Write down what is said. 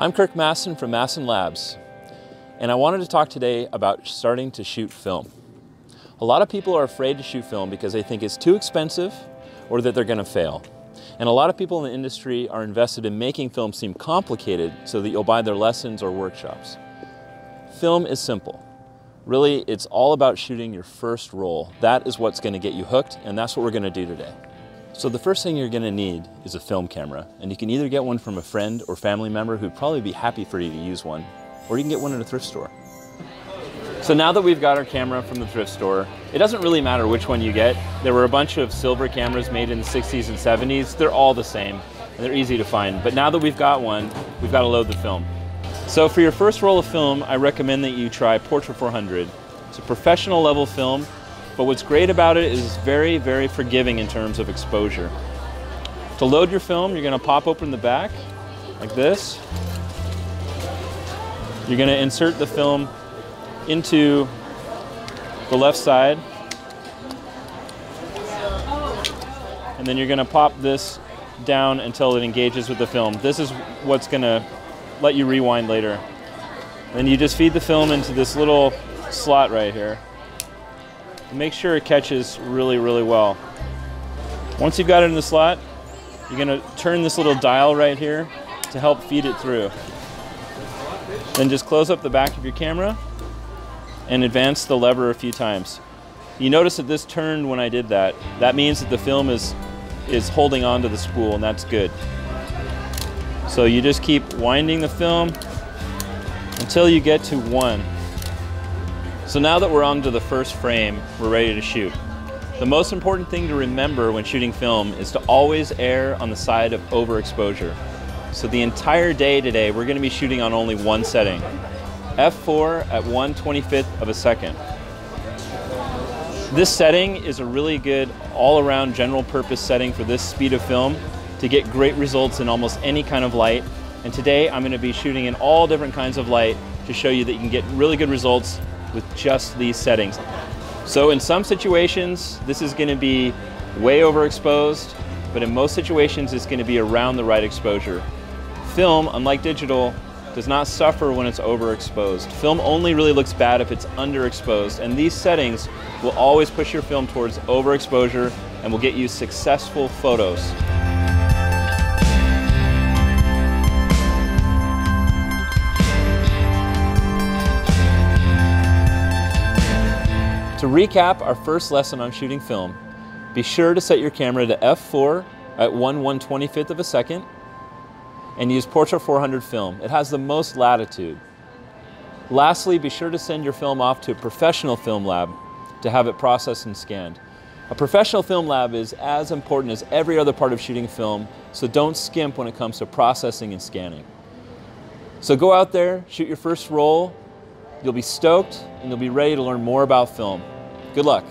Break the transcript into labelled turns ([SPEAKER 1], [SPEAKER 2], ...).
[SPEAKER 1] I'm Kirk Mastin from Mastin Labs, and I wanted to talk today about starting to shoot film. A lot of people are afraid to shoot film because they think it's too expensive or that they're going to fail. And a lot of people in the industry are invested in making film seem complicated so that you'll buy their lessons or workshops. Film is simple. Really, it's all about shooting your first roll. That is what's going to get you hooked, and that's what we're going to do today. So the first thing you're going to need is a film camera, and you can either get one from a friend or family member who'd probably be happy for you to use one, or you can get one at a thrift store. So now that we've got our camera from the thrift store, it doesn't really matter which one you get. There were a bunch of silver cameras made in the 60s and 70s. They're all the same, and they're easy to find. But now that we've got one, we've got to load the film. So for your first roll of film, I recommend that you try Portra 400. It's a professional level film but what's great about it is very, very forgiving in terms of exposure. To load your film, you're gonna pop open the back like this. You're gonna insert the film into the left side. And then you're gonna pop this down until it engages with the film. This is what's gonna let you rewind later. Then you just feed the film into this little slot right here make sure it catches really, really well. Once you've got it in the slot, you're gonna turn this little dial right here to help feed it through. Then just close up the back of your camera and advance the lever a few times. You notice that this turned when I did that. That means that the film is, is holding onto the spool and that's good. So you just keep winding the film until you get to one. So now that we're onto the first frame, we're ready to shoot. The most important thing to remember when shooting film is to always err on the side of overexposure. So the entire day today, we're gonna be shooting on only one setting, f4 at 1 25th of a second. This setting is a really good all-around general purpose setting for this speed of film to get great results in almost any kind of light. And today I'm gonna be shooting in all different kinds of light to show you that you can get really good results with just these settings. So in some situations, this is gonna be way overexposed, but in most situations, it's gonna be around the right exposure. Film, unlike digital, does not suffer when it's overexposed. Film only really looks bad if it's underexposed, and these settings will always push your film towards overexposure and will get you successful photos. To recap our first lesson on shooting film, be sure to set your camera to f4 at 1 125th of a second and use Portra 400 film. It has the most latitude. Lastly, be sure to send your film off to a professional film lab to have it processed and scanned. A professional film lab is as important as every other part of shooting film, so don't skimp when it comes to processing and scanning. So go out there, shoot your first roll, You'll be stoked and you'll be ready to learn more about film. Good luck.